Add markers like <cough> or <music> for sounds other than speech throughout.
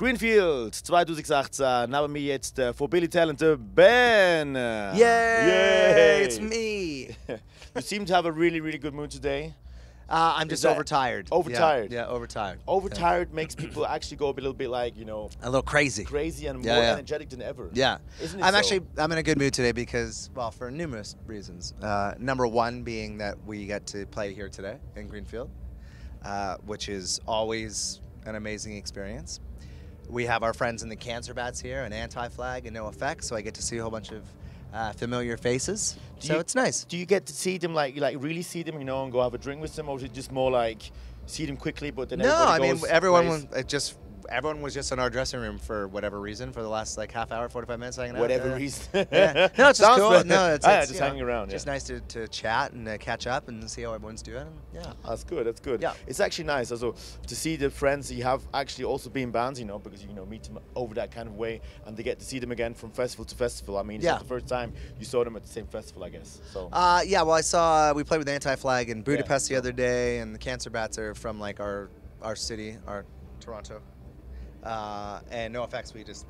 Greenfield 2016. Neben mir jetzt äh, von Billy Talent der Ben. Yay! Yay! It's me. <laughs> You seem to have a really, really good mood today. Uh, I'm just overtired. overtired? Yeah, yeah overtired. Overtired makes people <clears throat> actually go a little bit like, you know, A little crazy. crazy and Yeah, more yeah. energetic than ever. Yeah. Isn't it I'm so? actually I'm in a good mood today because well for numerous reasons. Uh, number one being that we get to play here today in Greenfield, uh, which is always an amazing experience. We have our friends in the Cancer Bats here, and Anti Flag and NoFX, so I get to see a whole bunch of uh, familiar faces. Do so you- it's nice. Do you get to see them like, like really see them, you know, and go have a drink with them, or is it just more like see them quickly, but then No, I mean everyone plays- it just everyone was just in our dressing room for whatever reason for the last like half hour, 45 minutes hanging out. whatever Yeah. reason. <laughs> yeah. No, it's <laughs> just cool. No, it's, <laughs> Ah, it's, just you know, hanging around. It's just nice to, to chat and uh, catch up and see how everyone's doing. Yeah. That's good. That's good. Yeah. It's actually nice also to see the friends you have actually also been bands, you know, because you know meet them over that kind of way, and they get to see them again from festival to festival. I mean, it's Yeah. the first time you saw them at the same festival, I guess. So Uh, yeah. Well, I saw we played with Anti Flag in Budapest the other day, and the Cancer Bats are from like our our city, our Toronto. Uh, and NoFX, we just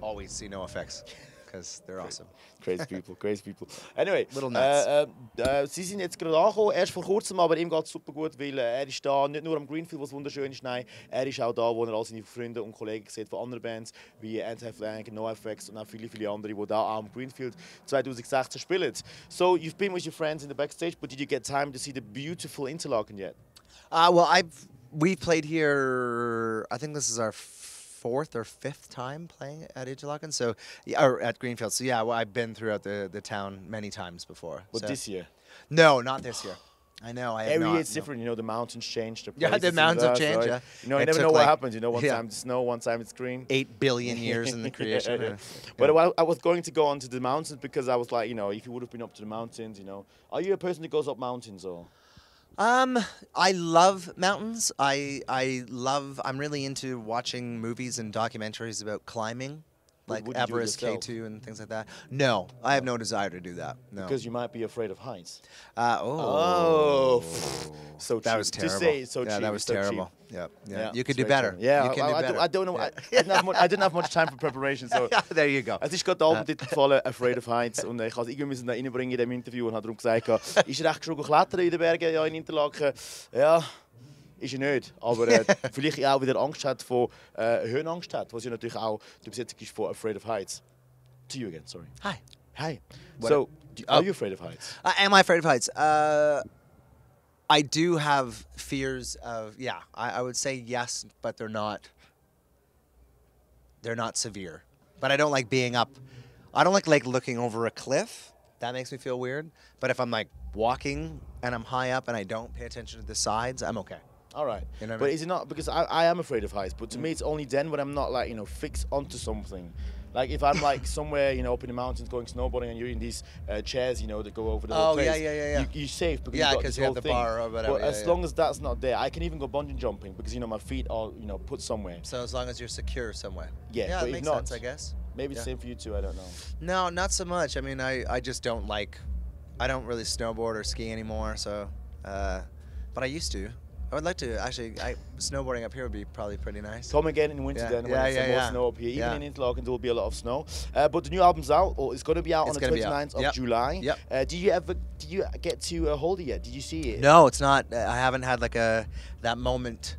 always see NoFX because they're awesome. crazy <laughs> people, crazy people. Anyway, Little nuts. Äh, äh, äh, Sie sind jetzt gerade angekommen, erst vor kurzem, aber ihm geht es super gut, weil äh, er ist da nicht nur am Greenfield, was wunderschön ist, nein, er ist auch da, wo er all seine Freunde und Kollegen sieht von anderen Bands wie Anti-Flag, NoFX und auch viele, viele andere, die da auch am Greenfield 2016 spielen. So, you've been with your friends in the backstage, but did you get time to see the beautiful Interlaken yet? Uh, well, I've we've played here. I think this is our fourth or fifth time playing at Interlaken. So, or at Greenfield. So yeah, well, I've been throughout the, the town many times before. But so- this year? No, not this year. I know. I Every year it's no. different, you know, the mountains change. The <laughs> Yeah, the mountains have changed, so, yeah. You know, you never know what like- happens. You know, one yeah. time it's snow, one time it's green. Eight billion years in the <laughs> creation. Yeah, yeah. But Yeah. I was going to go onto the mountains because I was like, you know, if you would have been up to the mountains, you know, are you a person that goes up mountains or? Um, I love mountains. I I love. I'm really into watching movies and documentaries about climbing, like would you do it Everest? K2 and things like that. No, I have no desire to do that. No. Because you might be afraid of heights. uh, Oh, oh, <laughs> so that cheap. was Just terrible. say so yeah, cheap, that was so terrible. Yeah, yeah, Yeah, You could do better. terrible. Yeah, you I, can I, do I better. don't, I don't know. I, I, didn't have much, I didn't have much time for preparation, so. <laughs> yeah, there you go. Es ist gerade der Albumtitel gefallen, Afraid of Heights. Und ich musste irgendwie da reinbringen in diesem Interview und habe darum gesagt, ist er echt schon geklettert in den Bergen ja, in Interlaken? Ja, ist er nicht. Aber äh, vielleicht auch wieder Angst hat vor äh, Höhenangst hat, was ja natürlich auch die Besetzung ist von Afraid of Heights. To you again, sorry. Hi. Hi. What- So, do, are Oh. you afraid of heights? Uh, am I afraid of heights? Uh, I do have fears of yeah. I, I would say yes, but they're not. They're not severe. But I don't like being up. I don't like like looking over a cliff. That makes me feel weird. But if I'm like walking and I'm high up and I don't pay attention to the sides, I'm okay. All right. You know what I but mean? is it not because I, I am afraid of heights? But to me, it's only then when I'm not like you know fixed onto something. Like if I'm <coughs> like somewhere you know up in the mountains going snowboarding and you're in these uh, chairs you know that go over the whole Oh, yeah, place. yeah, yeah, yeah. You, you're safe because Yeah, you've got 'cause this you have the thing. bar or whatever, But yeah, as yeah. long as that's not there, I can even go bungee jumping because you know my feet are you know put somewhere. So as long as you're secure somewhere. Yeah, Yeah, but makes not- sense, I guess. Maybe Yeah. same for you too. I don't know. No, not so much. I mean, I, I just don't like, I don't really snowboard or ski anymore. So, uh, but I used to. I would like to actually. I snowboarding up here would be probably pretty nice. Come again in winter Yeah, then when yeah, yeah, more yeah. snow up here. Even Yeah. in Interlaken there will be a lot of snow. Uh, but the new album's out, or it's going to be out It's on the gonna 29th of Yep. July. Yep. Uh, did you ever? Did you get to uh, hold it yet? Did you see it? No, it's not. uh, I haven't had like a that moment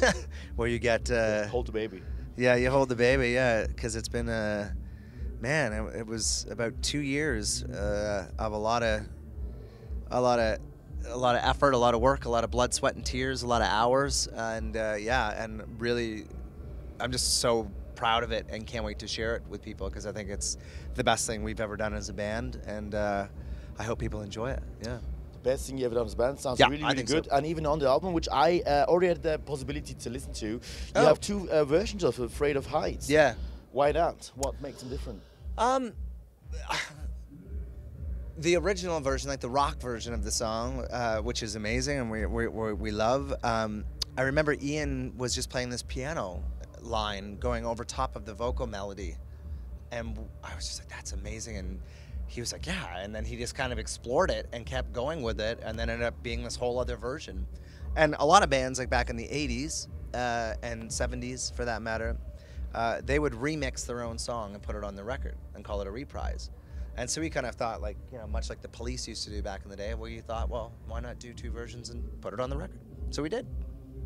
<laughs> where you get. Uh, Hold the baby. yeah, you hold the baby. Yeah, because it's been a man. It, it was about two years uh, of a lot of, a lot of. A lot of effort, a lot of work, a lot of blood, sweat, and tears, a lot of hours, and uh, yeah, and really, I'm just so proud of it and can't wait to share it with people because I think it's the best thing we've ever done as a band, and uh, I hope people enjoy it. Yeah. The best thing you ever done as a band. Sounds Yeah, really, really good. so. And even on the album, which I uh, already had the possibility to listen to, you Oh. have two uh, versions of Afraid of Heights. Yeah. Why that? What makes them different? Um, the original version, like the rock version of the song, uh, which is amazing and we we, we, love. Um, I remember Ian was just playing this piano line going over top of the vocal melody, and I was just like, "That's amazing!" And he was like, "Yeah," and then he just kind of explored it and kept going with it, and then ended up being this whole other version. And a lot of bands, like back in the '80s uh, and '70s, for that matter, uh, they would remix their own song and put it on the record and call it a reprise. And so we kind of thought, like, you know, much like the police used to do back in the day, where you thought, well, why not do two versions and put it on the record? So we did.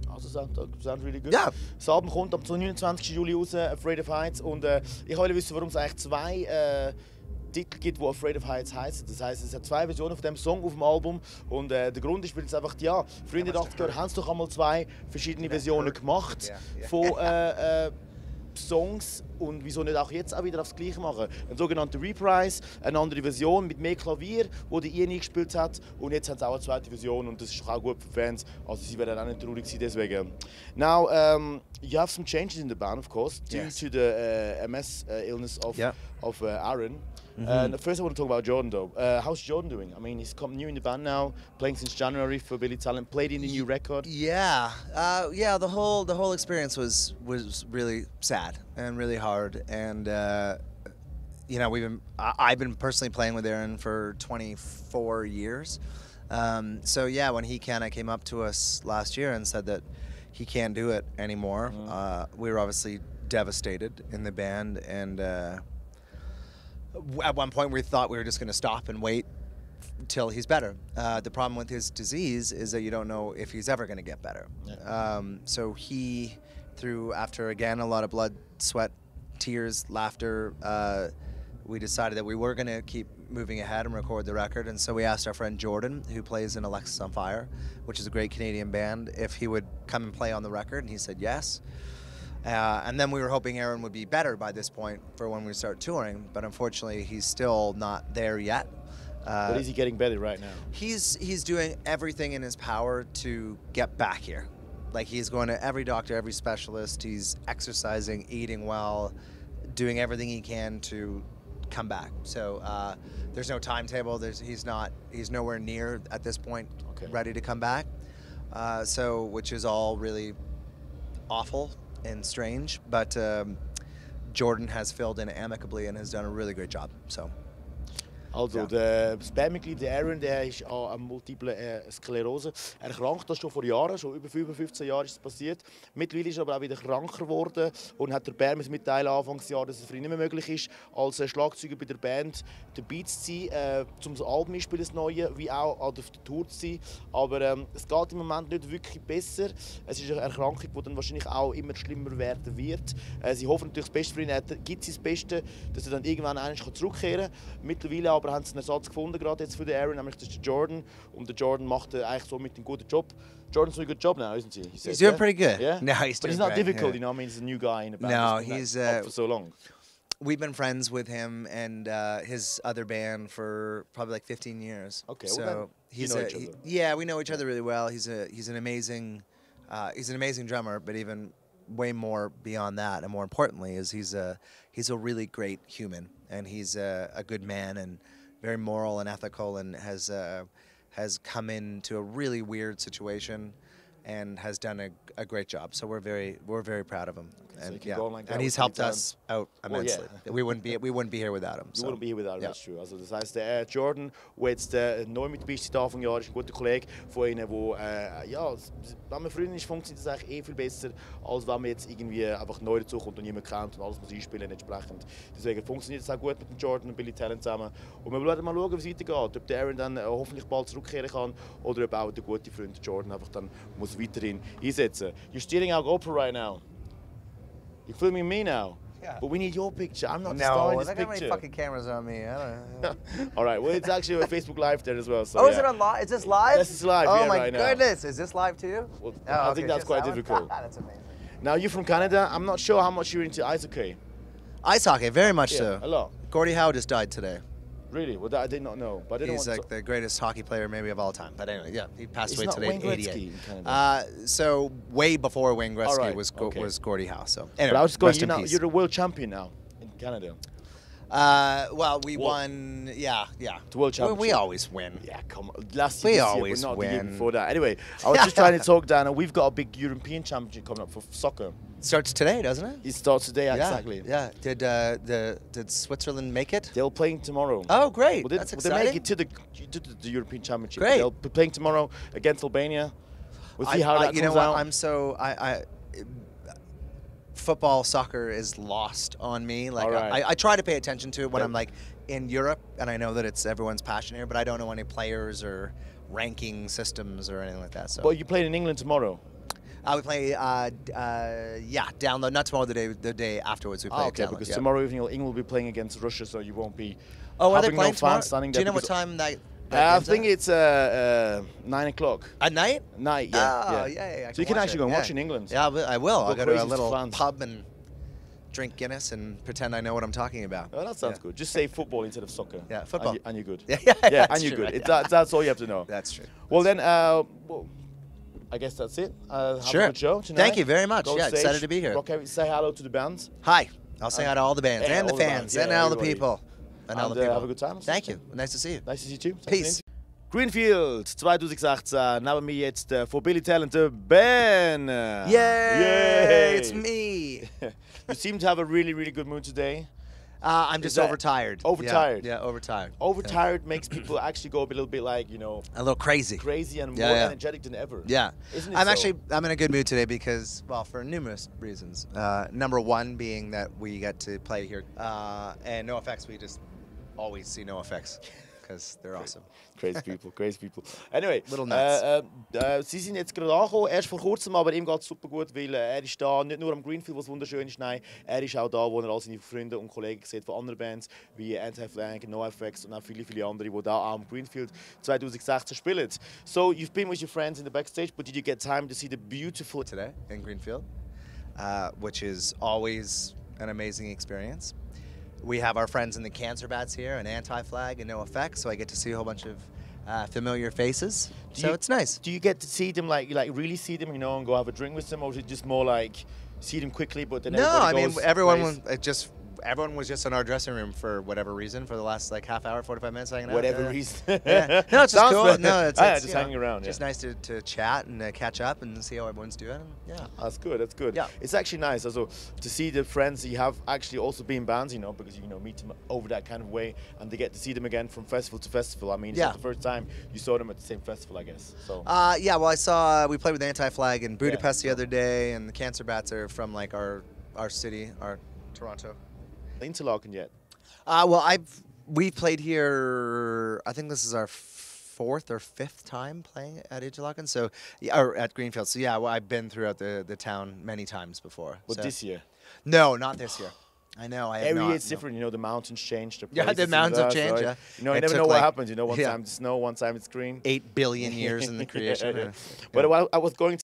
Also, sound, sound really good. Ja. Das Album kommt am 29. Juli raus, Afraid of Heights. Und äh, ich wollte wissen, warum es eigentlich zwei äh, Titel gibt, die Afraid of Heights heißen. Das heisst, es hat zwei Versionen von dem Song auf dem Album. Und äh, der Grund ist, weil es einfach, ja, in den 80er Jahren haben sie doch einmal zwei verschiedene Versionen gemacht Ja, ja. von äh, äh, Songs und wieso nicht auch jetzt auch wieder aufs Gleiche machen. Ein sogenannter Reprise, eine andere Version mit mehr Klavier, wo der Ian eingespielt hat und jetzt haben sie auch eine zweite Version und das ist auch gut für Fans, also sie werden auch nicht traurig sein deswegen. Now, um, you have some changes in the band of course, due Yes. to the uh, MS uh, illness of, Yeah. of uh, Aaron. Uh, first, I want to talk about Jordan though. Uh, how's Jordan doing? I mean, he's come new in the band now, playing since January for Billy Talent, played in the new record. Yeah, uh, yeah. The whole the whole experience was was really sad and really hard, and uh, you know we've been I, I've been personally playing with Aaron for 24 years. Um, so yeah, when he kind of came up to us last year and said that he can't do it anymore, uh, we were obviously devastated in the band, and uh, at one point we thought we were just going to stop and wait till he's better. Uh, the problem with his disease is that you don't know if he's ever going to get better. Um, so he, through after again a lot of blood, sweat, tears, laughter, uh, we decided that we were going to keep moving ahead and record the record. And so we asked our friend Jordan, who plays in Alexisonfire, which is a great Canadian band, if he would come and play on the record. And he said yes. Uh, and then we were hoping Aaron would be better by this point for when we start touring, but unfortunately, he's still not there yet. Uh, But is he getting better right now? he's he's doing everything in his power to get back here. Like he's going to every doctor, every specialist. He's exercising, eating well, doing everything he can to come back. So uh, there's no timetable. There's he's not he's nowhere near at this point Okay. ready to come back. Uh, so which is all really awful and strange, but. Um, Jordan has filled in amicably and has done a really great job. So Also, Ja. der, das Bandmitglied der Aaron der ist an multiple äh, Sklerose erkrankt. Das schon vor Jahren, schon über über 15 Jahre ist es passiert. Mittlerweile ist er aber auch wieder kranker geworden und hat der Band müssen mitteilen Anfangsjahr, dass es für ihn nicht mehr möglich ist, als äh, Schlagzeuger bei der Band dabei zu sein, äh, zum Album einspielen, das Neue, wie auch auf der Tour zu sein. Aber ähm, es geht im Moment nicht wirklich besser. Es ist eine Erkrankung, die dann wahrscheinlich auch immer schlimmer werden wird. Äh, sie hoffen natürlich das Beste für ihn. Er gibt sein das Beste, dass er dann irgendwann einmal zurückkehren kann. Mittlerweile aber haben sie einen Ersatz gefunden, gerade jetzt für den Aaron, nämlich das ist der Jordan. Und der Jordan macht eigentlich so mit einen guten Job. Jordan's doing a good job now, isn't he? he says, He's doing yeah? pretty good. Yeah? No, he's But doing it's not great, difficult, yeah. you know. I mean, he's a new guy in the band. No, He's he's, uh, for so long. we've been friends with him and uh, his other band for probably like 15 years. Okay, well so you he's a, he- yeah, we know each other really well. He's a he's an amazing uh, he's an amazing drummer, but even way more beyond that, and more importantly, is he's a he's a really great human, and he's a, a good man and very moral and ethical, and has uh, has come into a really weird situation. And has done a, a great job, so we're very we're very proud of him, and keep yeah, like and he's helped us out Well, yeah. immensely. We wouldn't be we wouldn't be here without him. You so. wouldn't be here without him, ja. that's true. Also das heisst, der äh, Jordan, der jetzt äh, neu mit dabei ist Anfang Jahr, ist ein guter Kollege von ihnen, wo äh, ja, wenn man früher ist, funktioniert das eigentlich eh viel besser, als wenn man jetzt irgendwie einfach neu dazukommt und niemand kennt und alles muss einspielen entsprechend. Deswegen funktioniert es auch gut mit dem Jordan und Billy Talent zusammen. Und wir werden mal schauen, wie es weitergeht. Ob der Aaron dann äh, hoffentlich bald zurückkehren kann oder ob auch der gute Freund Jordan einfach dann muss weiterhin einsetzen. You're stealing our GoPro right now. You're filming me now. Yeah. But we need your picture. I'm not the star in No, this look how picture. many fucking cameras are on me. I don't know. <laughs> All right. Well, it's actually a Facebook Live there as well. So oh, is it on live? Is this live? This is live, Oh yeah, my right now. goodness, is this live too? Well, Oh, I okay, think that's just quite that difficult. <laughs> that's amazing. Now you're from Canada. I'm not sure how much you're into ice hockey. Ice hockey, very much Yeah, a so. lot. Gordie Howe just died today. Really? Well, that I did not know. But He's like the greatest hockey player maybe of all time. But anyway, yeah, he passed away today at Gretzky 88. in Canada. Uh, so way before Wayne Gretzky right, was okay. was Gordie Howe. So But anyway, I was going. rest You in know, peace. you're the world champion now in Canada. Uh, well, we Well- won. Yeah, yeah. The world We- We, always win. Yeah, come on. Last We year, this year, always but not the year win. before that. Anyway, I was just trying to talk down, and we've got a big European championship coming up for soccer. Starts today, doesn't it? It starts today, yeah, exactly. Yeah. Did uh, the did Switzerland make it? They're playing tomorrow. Oh, great. Well, they, That's well, they make it to the to the, the European Championship. Great. They'll be playing tomorrow against Albania. We'll see I- how I- that you comes know what? out. I'm so I, I football, soccer is lost on me. Like Alright. I, I try to pay attention to it when But- I'm like in Europe, and I know that it's everyone's passion here, but I don't know any players or ranking systems or anything like that. So Well, you playing in England tomorrow. uh, we play, uh, uh, yeah, download. Not tomorrow, the day the day afterwards. We play Ah, okay, download, because yeah. tomorrow evening England will be playing against Russia, so you won't be. Oh, are they playing no tomorrow? fans standing Do you know what time that? Uh, I think it's uh, uh, nine o'clock at night. night. Yeah, Oh, yeah. yeah, yeah, So you can actually it, go and yeah. watch in England. Yeah, I will- I will. Go I'll go to a little fans. pub and drink Guinness and pretend I know what I'm talking about. Oh, that sounds Yeah. good. Just say football instead of soccer. Yeah, football. And, you, and you're good. <laughs> Yeah, yeah, yeah, and you're true, good. It, that, that's all you have to know. That's true. Well, then, uh, well, I guess that's it. Uh, have Sure. a good show tonight. Thank you very much. Go Yeah, stage, excited to be here. Okay, say hello to the bands. Hi. I'll say hi to all the bands and the fans and all the people. And all And, the uh, have a good time. Thank you. Nice to see you. Nice to see you too. Peace. Greenfield 2018. Neben mir jetzt äh, von Billy Talent Ben. Yay! Yay! It's me. <laughs> You seem to have a really, really good mood today. Uh, I'm just overtired. Overtired? Yeah, yeah overtired. Overtired makes people actually go a little bit like, you know, A little crazy. crazy and Yeah, more yeah. energetic than ever. Yeah. Isn't it I'm so? actually I'm in a good mood today because well for numerous reasons. Uh, number one being that we get to play here, uh, and NoFX. We just always see no effects because they're awesome. Crazy <laughs> people, crazy people. Anyway, Little nuts. Äh, äh, äh, Sie sind jetzt gerade angekommen, erst vor kurzem, aber ihm geht es super gut, weil äh, er ist da, nicht nur am Greenfield, was wunderschön ist, nein, er ist auch da, wo er all seine Freunde und Kollegen sieht von anderen Bands, wie Anti-Flank, NoFX und auch viele, viele andere, die da auch am Greenfield 2016 spielen. So, you've been with your friends in the backstage, but did you get time to see the beautiful... today in Greenfield, uh, which is always an amazing experience. We have our friends in the Cancer Bats here, and Anti Flag, and NoFX, so I get to see a whole bunch of uh, familiar faces. Do so you- it's nice. Do you get to see them, like, like really see them, you know, and go have a drink with them, or is it just more like see them quickly, but then No, I mean everyone plays- it just everyone was just in our dressing room for whatever reason for the last like half hour, forty five minutes hanging out. whatever Yeah. reason. <laughs> Yeah. No, it's <laughs> just cool. No, it's, Ah, <laughs> yeah, it's, just you know, hanging around. It's just nice to, to chat and uh, catch up and see how everyone's doing. Yeah. That's good. That's good. Yeah. It's actually nice also to see the friends you have actually also been bands, you know, because you know meet them over that kind of way, and they get to see them again from festival to festival. I mean, it's Yeah. the first time you saw them at the same festival, I guess. So Uh, yeah. Well, I saw we played with Anti Flag in Budapest the other day, and the Cancer Bats are from like our our city, our Toronto. Interlaken yet? Uh, well, I've we've played here. I think this is our fourth or fifth time playing at Interlaken. So, yeah, or at Greenfield. So yeah, well, I've been throughout the, the town many times before. But so- this year, No, not this year. I know. I every year it's no. different. You know, the mountains change. The <laughs> Yeah, the mountains have changed, I- yeah. You know, you never know what like- happens. You know, one yeah. time it's snow, one time it's green. Eight billion years in the <laughs> creation. Yeah, yeah. But. I was going